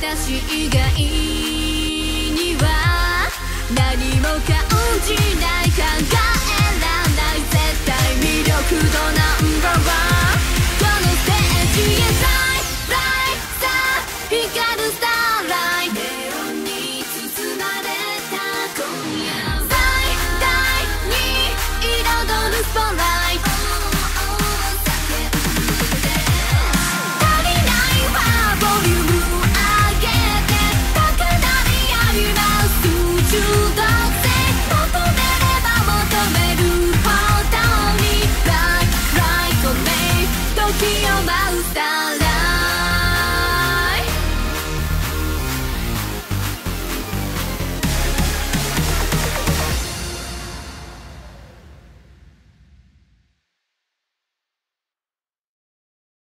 私以外には何も感じない考えらない絶対魅力度ナンバーワンこのステージへライライさ光るスターライトスポンラ